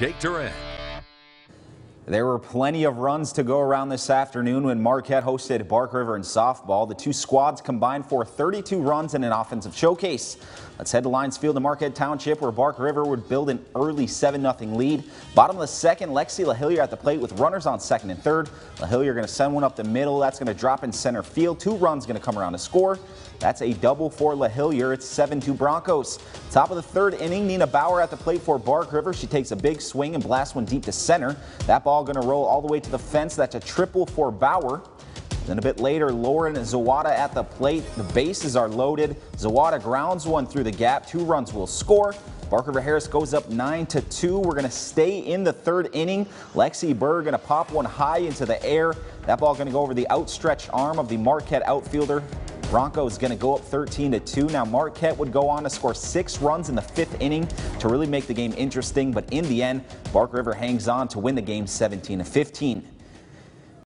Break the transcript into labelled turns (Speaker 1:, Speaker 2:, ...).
Speaker 1: Jake Durant.
Speaker 2: There were plenty of runs to go around this afternoon when Marquette hosted Bark River in softball. The two squads combined for 32 runs in an offensive showcase. Let's head to Lions Field in Marquette Township where Bark River would build an early 7-0 lead. Bottom of the second, Lexi LaHillier at the plate with runners on second and third. LaHillier going to send one up the middle. That's going to drop in center field. Two runs going to come around to score. That's a double for LaHillier. It's 7-2 Broncos. Top of the third inning, Nina Bauer at the plate for Bark River. She takes a big swing and blasts one deep to center. That ball going to roll all the way to the fence. That's a triple for Bauer. Then a bit later, Lauren Zawada at the plate. The bases are loaded. Zawada grounds one through the gap. Two runs will score. Bark River Harris goes up 9 to 2. We're going to stay in the third inning. Lexi Burr going to pop one high into the air. That ball going to go over the outstretched arm of the Marquette outfielder. Broncos going to go up 13 to 2. Now Marquette would go on to score six runs in the fifth inning to really make the game interesting, but in the end, Bark River hangs on to win the game 17 to 15.